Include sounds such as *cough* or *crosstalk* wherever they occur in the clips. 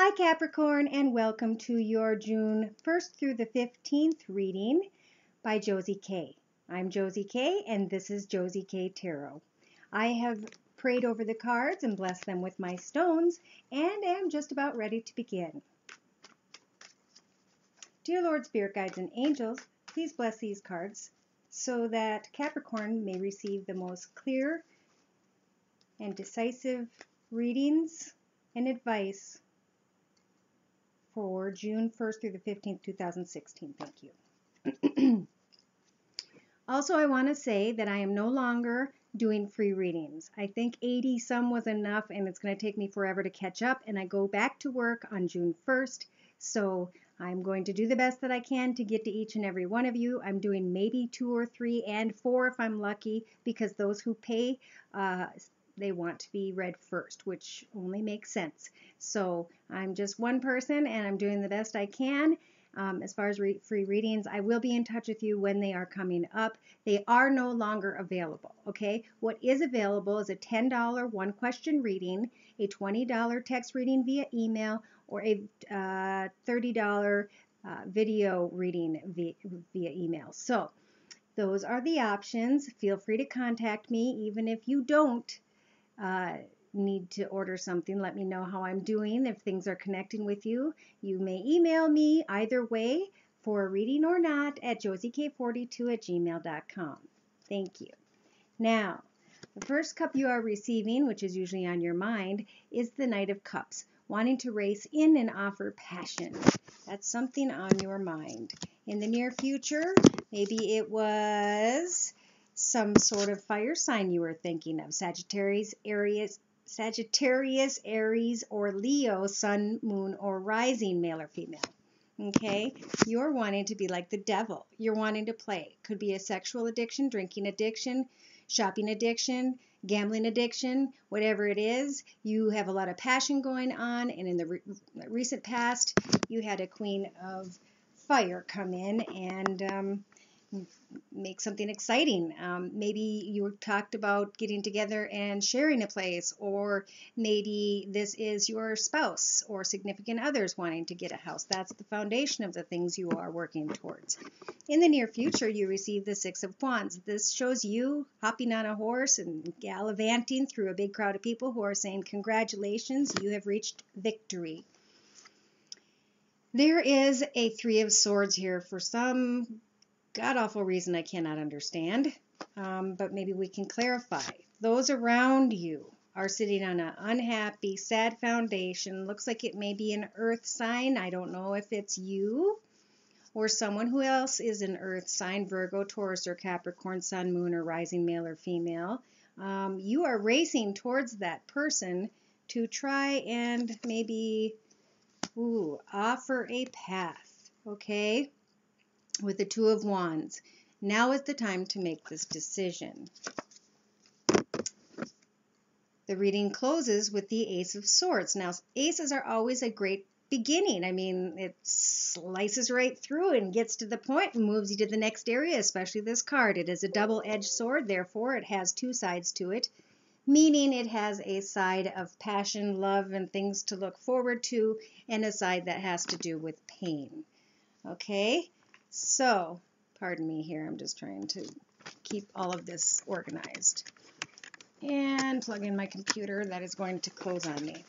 Hi Capricorn and welcome to your June 1st through the 15th reading by Josie K. I'm Josie K and this is Josie K Tarot. I have prayed over the cards and blessed them with my stones and am just about ready to begin. Dear Lord Spirit Guides and Angels, please bless these cards so that Capricorn may receive the most clear and decisive readings and advice for June 1st through the 15th, 2016. Thank you. *clears throat* also, I want to say that I am no longer doing free readings. I think 80 some was enough and it's going to take me forever to catch up and I go back to work on June 1st. So I'm going to do the best that I can to get to each and every one of you. I'm doing maybe two or three and four if I'm lucky because those who pay uh, they want to be read first, which only makes sense. So I'm just one person and I'm doing the best I can. Um, as far as re free readings, I will be in touch with you when they are coming up. They are no longer available, okay? What is available is a $10 one question reading, a $20 text reading via email, or a uh, $30 uh, video reading via, via email. So those are the options. Feel free to contact me, even if you don't uh, need to order something, let me know how I'm doing. If things are connecting with you, you may email me either way for a reading or not at josiek42 at gmail.com. Thank you. Now, the first cup you are receiving, which is usually on your mind, is the Knight of Cups, wanting to race in and offer passion. That's something on your mind. In the near future, maybe it was some sort of fire sign you were thinking of. Sagittarius, Aries, Sagittarius, Aries, or Leo, Sun, Moon, or Rising, male or female. Okay, you're wanting to be like the devil. You're wanting to play. Could be a sexual addiction, drinking addiction, shopping addiction, gambling addiction, whatever it is. You have a lot of passion going on, and in the re recent past, you had a queen of fire come in and um, make something exciting. Um, maybe you talked about getting together and sharing a place, or maybe this is your spouse or significant others wanting to get a house. That's the foundation of the things you are working towards. In the near future, you receive the Six of Wands. This shows you hopping on a horse and gallivanting through a big crowd of people who are saying, Congratulations, you have reached victory. There is a Three of Swords here for some god awful reason I cannot understand, um, but maybe we can clarify. Those around you are sitting on an unhappy, sad foundation. Looks like it may be an earth sign. I don't know if it's you or someone who else is an earth sign, Virgo, Taurus, or Capricorn, Sun, Moon, or rising male or female. Um, you are racing towards that person to try and maybe ooh, offer a path. Okay? With the Two of Wands. Now is the time to make this decision. The reading closes with the Ace of Swords. Now, aces are always a great beginning. I mean, it slices right through and gets to the point and moves you to the next area, especially this card. It is a double-edged sword, therefore it has two sides to it, meaning it has a side of passion, love, and things to look forward to, and a side that has to do with pain. Okay? So, pardon me here, I'm just trying to keep all of this organized. And plug in my computer, that is going to close on me.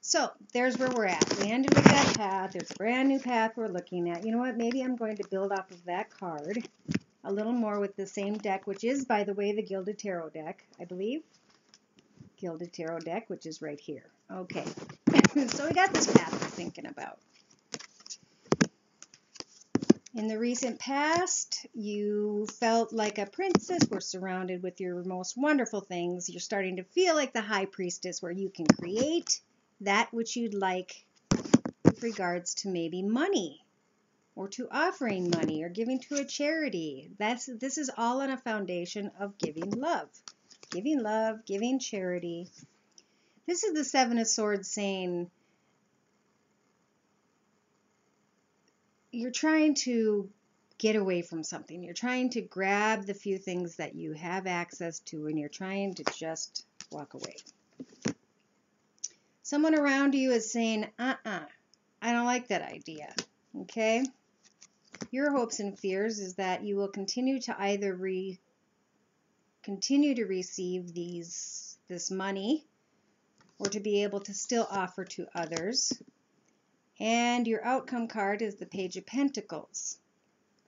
So, there's where we're at. We ended with that path. There's a brand new path we're looking at. You know what, maybe I'm going to build off of that card a little more with the same deck, which is, by the way, the Gilded Tarot deck, I believe. Gilded Tarot deck, which is right here. Okay, *laughs* so we got this path we're thinking about. In the recent past, you felt like a princess, were surrounded with your most wonderful things. You're starting to feel like the high priestess where you can create that which you'd like with regards to maybe money or to offering money or giving to a charity. That's this is all on a foundation of giving love. Giving love, giving charity. This is the 7 of swords saying you're trying to get away from something. You're trying to grab the few things that you have access to and you're trying to just walk away. Someone around you is saying, uh-uh, I don't like that idea. Okay? Your hopes and fears is that you will continue to either re continue to receive these this money or to be able to still offer to others. And your outcome card is the Page of Pentacles.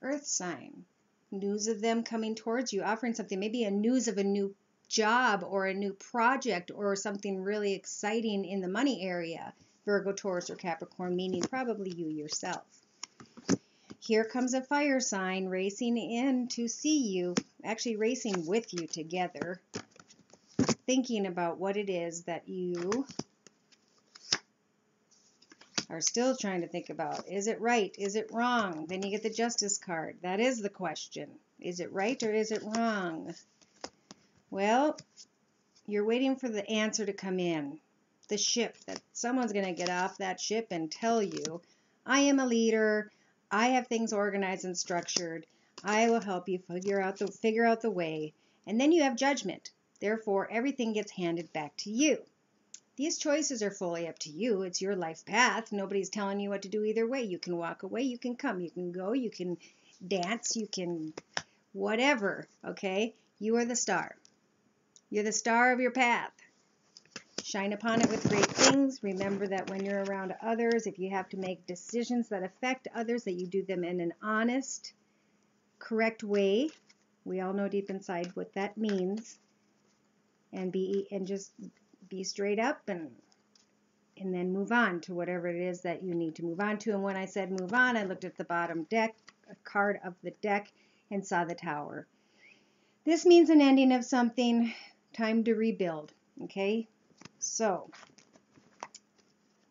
Earth sign. News of them coming towards you, offering something, maybe a news of a new job or a new project or something really exciting in the money area. Virgo, Taurus, or Capricorn, meaning probably you yourself. Here comes a fire sign racing in to see you, actually racing with you together, thinking about what it is that you are still trying to think about. Is it right? Is it wrong? Then you get the justice card. That is the question. Is it right or is it wrong? Well, you're waiting for the answer to come in. The ship, that someone's going to get off that ship and tell you, I am a leader. I have things organized and structured. I will help you figure out the figure out the way. And then you have judgment. Therefore, everything gets handed back to you. These choices are fully up to you. It's your life path. Nobody's telling you what to do either way. You can walk away, you can come, you can go, you can dance, you can whatever, okay? You are the star. You're the star of your path. Shine upon it with great things. Remember that when you're around others, if you have to make decisions that affect others, that you do them in an honest, correct way. We all know deep inside what that means. And be and just be straight up and and then move on to whatever it is that you need to move on to. And when I said move on, I looked at the bottom deck, a card of the deck, and saw the tower. This means an ending of something, time to rebuild. Okay, so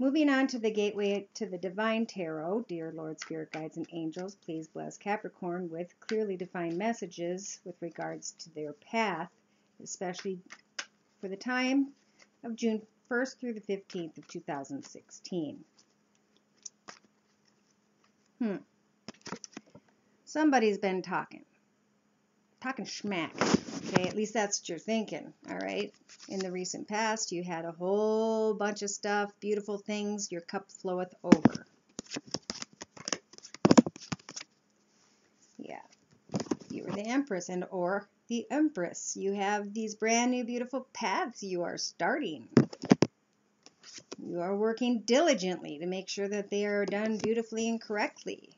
moving on to the gateway to the divine tarot, dear Lord, Spirit Guides, and Angels, please bless Capricorn with clearly defined messages with regards to their path, especially for the time of June 1st through the 15th of 2016. Hmm. Somebody's been talking. Talking schmack. Okay, at least that's what you're thinking, all right? In the recent past, you had a whole bunch of stuff, beautiful things, your cup floweth over. Yeah. You were the Empress and or the Empress. You have these brand new beautiful paths you are starting. You are working diligently to make sure that they are done beautifully and correctly.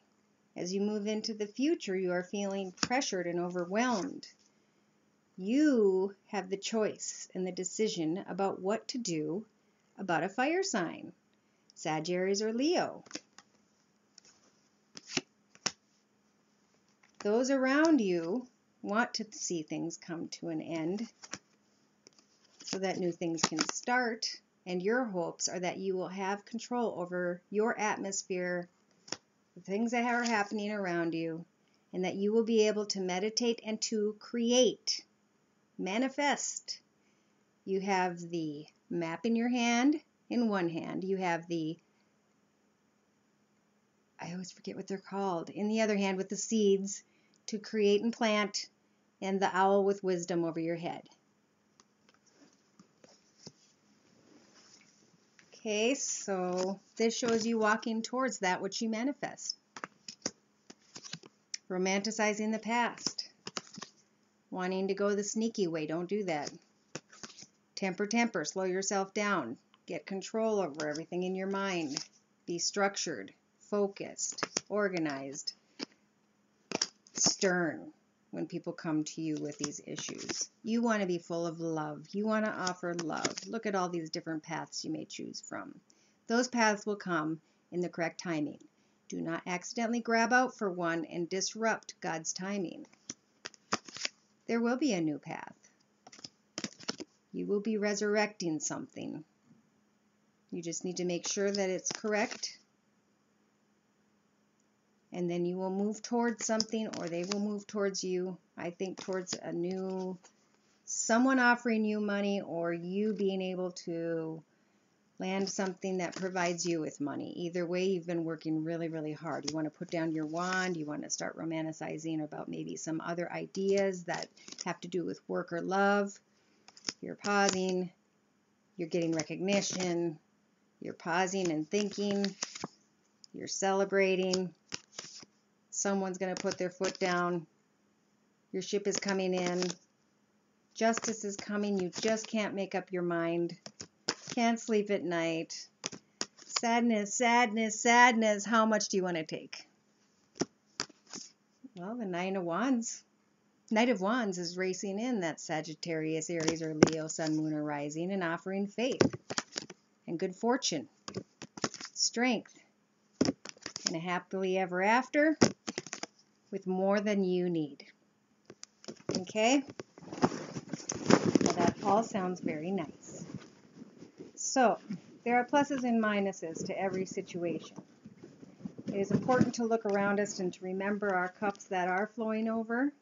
As you move into the future, you are feeling pressured and overwhelmed. You have the choice and the decision about what to do about a fire sign, Sagittarius or Leo. Those around you want to see things come to an end so that new things can start. And your hopes are that you will have control over your atmosphere, the things that are happening around you, and that you will be able to meditate and to create, manifest. You have the map in your hand, in one hand. You have the, I always forget what they're called, in the other hand with the seeds to create and plant and the owl with wisdom over your head. Okay, so this shows you walking towards that which you manifest. Romanticizing the past. Wanting to go the sneaky way, don't do that. Temper, temper, slow yourself down. Get control over everything in your mind. Be structured, focused, organized, stern when people come to you with these issues. You want to be full of love. You want to offer love. Look at all these different paths you may choose from. Those paths will come in the correct timing. Do not accidentally grab out for one and disrupt God's timing. There will be a new path. You will be resurrecting something. You just need to make sure that it's correct and then you will move towards something or they will move towards you. I think towards a new, someone offering you money or you being able to land something that provides you with money. Either way, you've been working really, really hard. You want to put down your wand. You want to start romanticizing about maybe some other ideas that have to do with work or love. You're pausing. You're getting recognition. You're pausing and thinking. You're celebrating. Someone's going to put their foot down. Your ship is coming in. Justice is coming. You just can't make up your mind. Can't sleep at night. Sadness, sadness, sadness. How much do you want to take? Well, the Nine of Wands. Knight of Wands is racing in that Sagittarius, Aries, or Leo, Sun, Moon, or Rising and offering faith and good fortune, strength, and a happily ever after with more than you need. Okay? That all sounds very nice. So, there are pluses and minuses to every situation. It is important to look around us and to remember our cups that are flowing over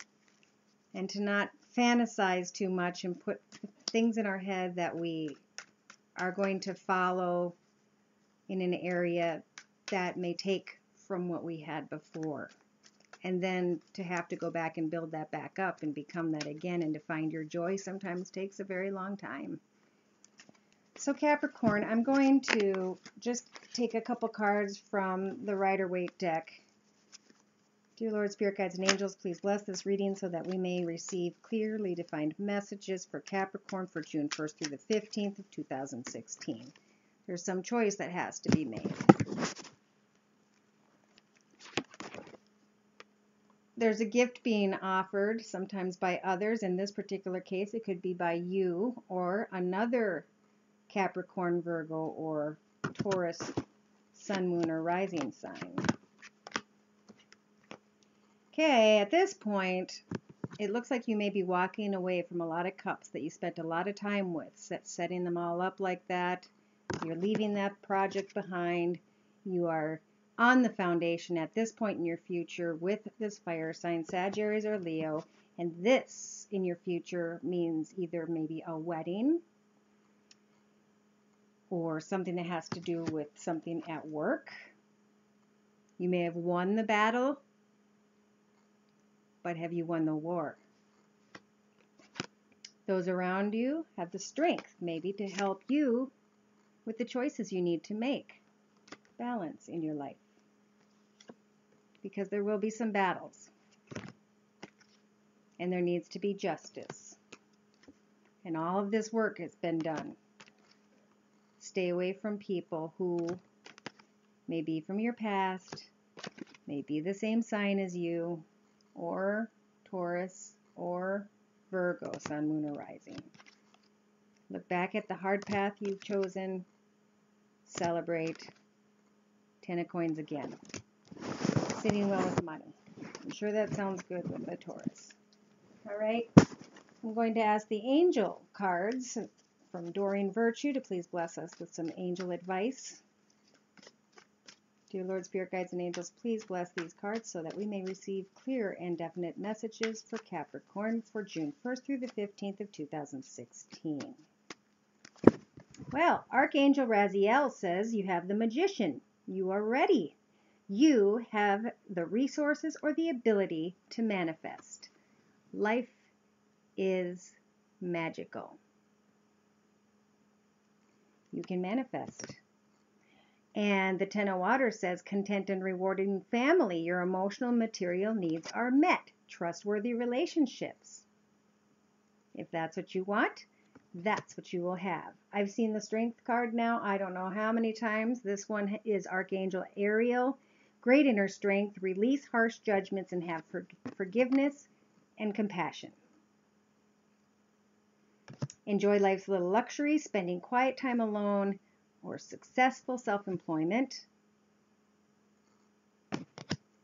and to not fantasize too much and put things in our head that we are going to follow in an area that may take from what we had before. And then to have to go back and build that back up and become that again and to find your joy sometimes takes a very long time. So Capricorn, I'm going to just take a couple cards from the Rider-Waite deck. Dear Lord, Spirit Guides, and Angels, please bless this reading so that we may receive clearly defined messages for Capricorn for June 1st through the 15th of 2016. There's some choice that has to be made. There's a gift being offered, sometimes by others. In this particular case, it could be by you or another Capricorn, Virgo, or Taurus sun, moon, or rising sign. Okay, at this point, it looks like you may be walking away from a lot of cups that you spent a lot of time with, set, setting them all up like that. You're leaving that project behind. You are on the foundation at this point in your future with this fire sign, Sagittarius or Leo. And this in your future means either maybe a wedding or something that has to do with something at work. You may have won the battle, but have you won the war? Those around you have the strength maybe to help you with the choices you need to make. Balance in your life. Because there will be some battles. And there needs to be justice. And all of this work has been done stay away from people who may be from your past, may be the same sign as you, or Taurus, or Virgo, Sun, Moon, or Rising. Look back at the hard path you've chosen. Celebrate. Ten of coins again. Sitting well with money. I'm sure that sounds good with the Taurus. All right. I'm going to ask the angel cards from Doreen Virtue to please bless us with some angel advice. Dear Lord, Spirit Guides, and Angels, please bless these cards so that we may receive clear and definite messages for Capricorn for June 1st through the 15th of 2016. Well, Archangel Raziel says you have the magician. You are ready. You have the resources or the ability to manifest. Life is magical you can manifest. And the Ten of Water says, content and rewarding family. Your emotional material needs are met. Trustworthy relationships. If that's what you want, that's what you will have. I've seen the Strength card now, I don't know how many times. This one is Archangel Ariel. Great inner strength, release harsh judgments, and have forgiveness and compassion. Enjoy life's little luxuries, spending quiet time alone, or successful self-employment.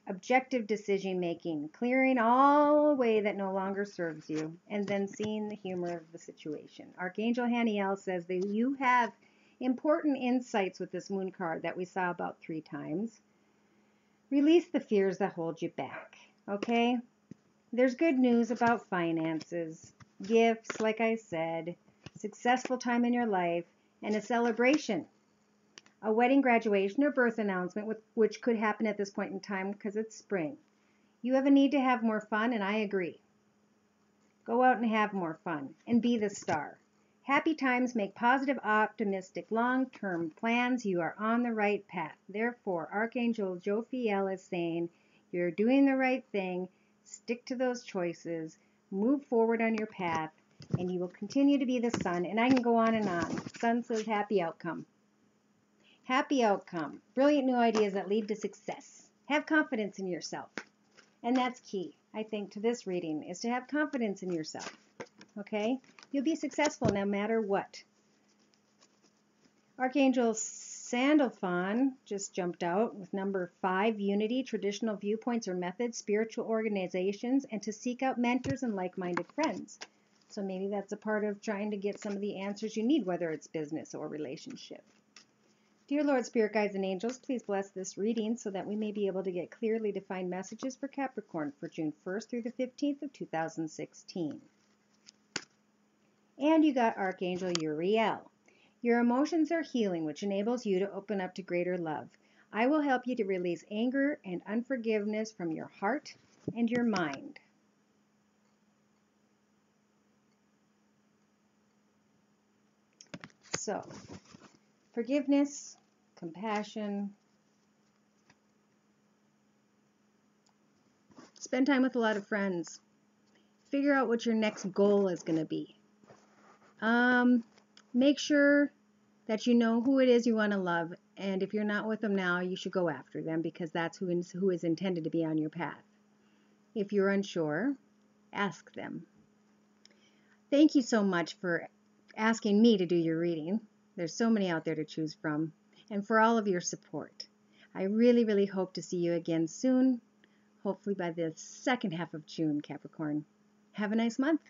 Objective decision making, clearing all away that no longer serves you, and then seeing the humor of the situation. Archangel Haniel says that you have important insights with this moon card that we saw about three times. Release the fears that hold you back, okay? There's good news about finances gifts, like I said, successful time in your life, and a celebration. A wedding, graduation, or birth announcement, which could happen at this point in time because it's spring. You have a need to have more fun, and I agree. Go out and have more fun and be the star. Happy times make positive, optimistic, long-term plans. You are on the right path. Therefore, Archangel Jophiel is saying you're doing the right thing. Stick to those choices. Move forward on your path, and you will continue to be the sun. And I can go on and on. Sun says happy outcome. Happy outcome. Brilliant new ideas that lead to success. Have confidence in yourself. And that's key, I think, to this reading, is to have confidence in yourself. Okay? You'll be successful no matter what. Archangel Sandalphon just jumped out with number five, unity, traditional viewpoints or methods, spiritual organizations, and to seek out mentors and like-minded friends. So maybe that's a part of trying to get some of the answers you need, whether it's business or relationship. Dear Lord, Spirit Guides, and Angels, please bless this reading so that we may be able to get clearly defined messages for Capricorn for June 1st through the 15th of 2016. And you got Archangel Uriel. Your emotions are healing, which enables you to open up to greater love. I will help you to release anger and unforgiveness from your heart and your mind. So, forgiveness, compassion. Spend time with a lot of friends. Figure out what your next goal is going to be. Um, make sure that you know who it is you want to love. And if you're not with them now, you should go after them because that's who is, who is intended to be on your path. If you're unsure, ask them. Thank you so much for asking me to do your reading. There's so many out there to choose from, and for all of your support. I really, really hope to see you again soon, hopefully by the second half of June, Capricorn. Have a nice month.